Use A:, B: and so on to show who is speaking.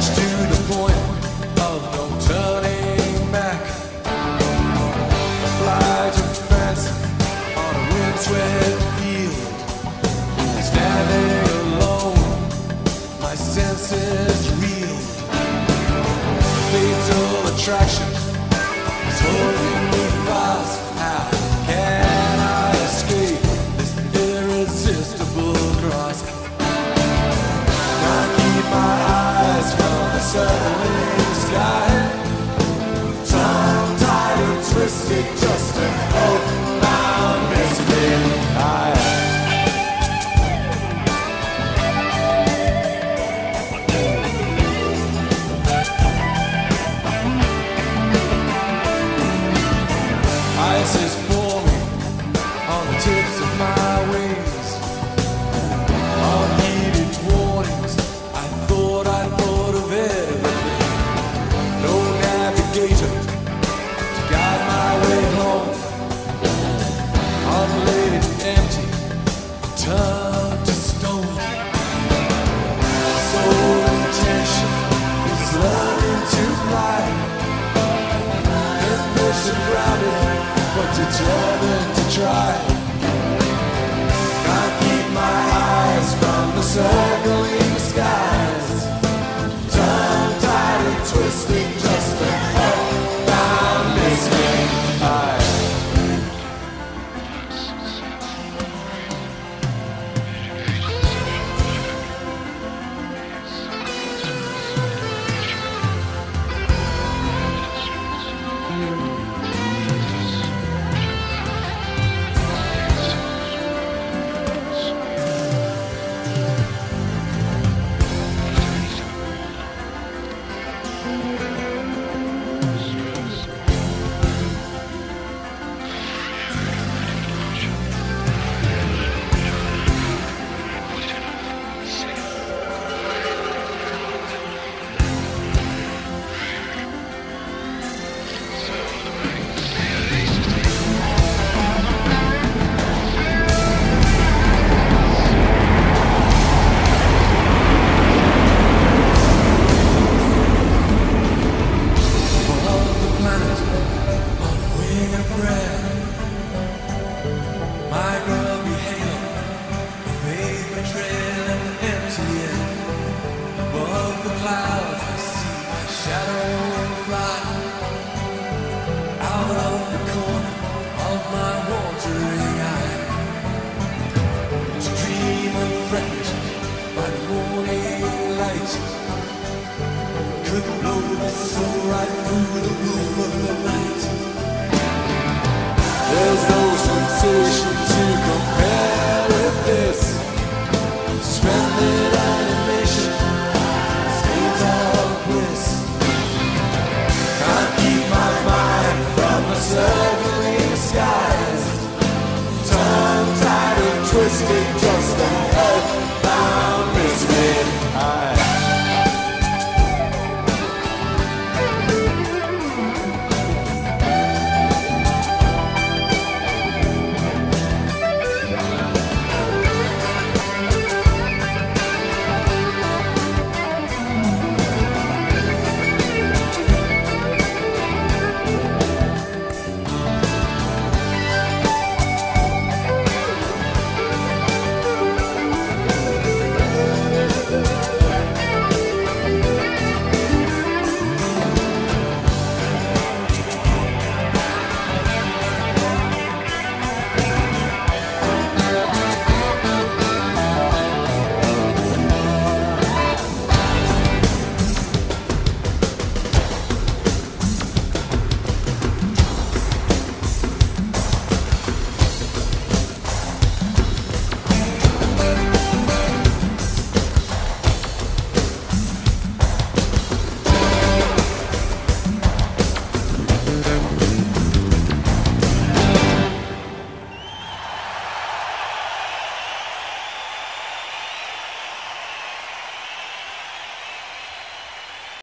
A: to the point of no turning back. Fly on a windswept field. Standing alone, my senses reeled. Fatal attraction. So surrounded, but determined to try. I keep my eyes from the circle. morning light could blow the soul right through the gloom of the night. There's those